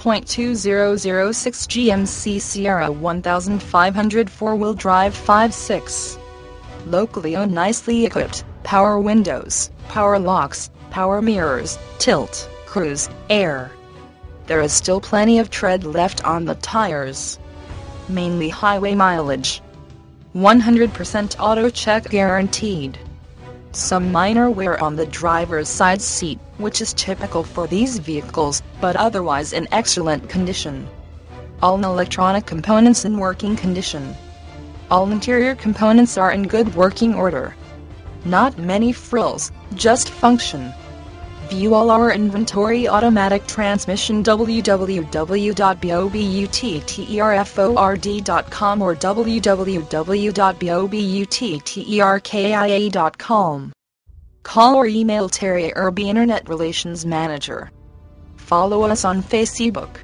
5.2006 GMC Sierra 1500 four-wheel drive 5.6. Locally owned nicely equipped, power windows, power locks, power mirrors, tilt, cruise, air. There is still plenty of tread left on the tires. Mainly highway mileage. 100% AutoCheck guaranteed. Some minor wear on the driver's side seat, which is typical for these vehicles, but otherwise in excellent condition. All electronic components in working condition. All interior components are in good working order. Not many frills, just function. View all our inventory automatic transmission www.bobutterford.com or www.bobutterkia.com. Call or email Terri Irby Internet Relations Manager. Follow us on Facebook.